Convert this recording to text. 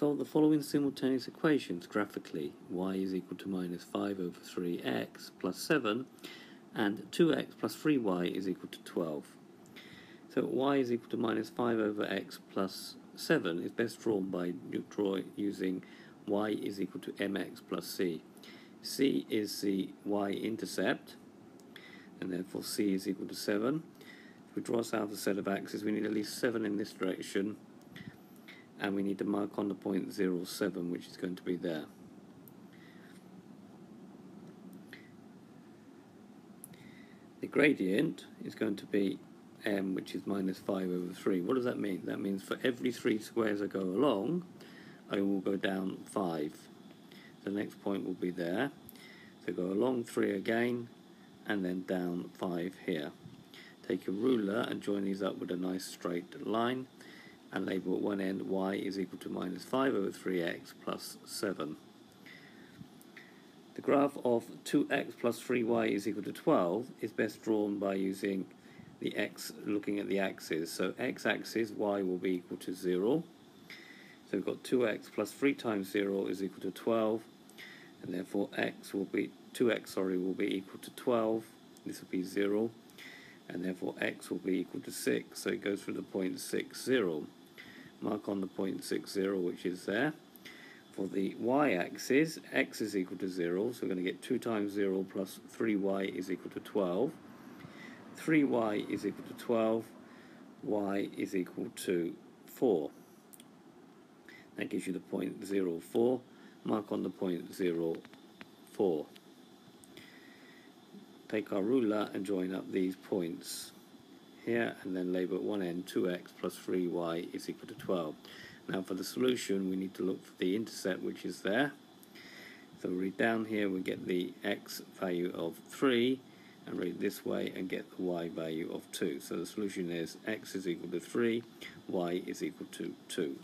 Solve the following simultaneous equations graphically. y is equal to minus 5 over 3x plus 7 and 2x plus 3y is equal to 12. So y is equal to minus 5 over x plus 7 is best drawn by draw using y is equal to mx plus c. c is the y-intercept and therefore c is equal to 7. If we draw out a set of axes we need at least 7 in this direction and we need to mark on the point 0, 07 which is going to be there. The gradient is going to be m which is minus 5 over 3. What does that mean? That means for every 3 squares I go along I will go down 5. The next point will be there. So go along 3 again and then down 5 here. Take a ruler and join these up with a nice straight line and label at one end y is equal to minus 5 over 3x plus 7. The graph of 2x plus 3y is equal to 12 is best drawn by using the x looking at the axis. So x-axis y will be equal to 0. So we've got 2x plus 3 times 0 is equal to 12 and therefore x will be 2x sorry will be equal to 12 this will be 0 and therefore x will be equal to 6 so it goes through the point 6 0 mark on the point 60 which is there for the y-axis x is equal to 0 so we're going to get 2 times 0 plus 3y is equal to 12 3y is equal to 12 y is equal to 4 that gives you the point 0 4 mark on the point 0 4 take our ruler and join up these points here and then label at one end 2x plus 3y is equal to 12. Now for the solution we need to look for the intercept which is there. So read down here we get the x value of 3 and read this way and get the y value of 2. So the solution is x is equal to 3, y is equal to 2.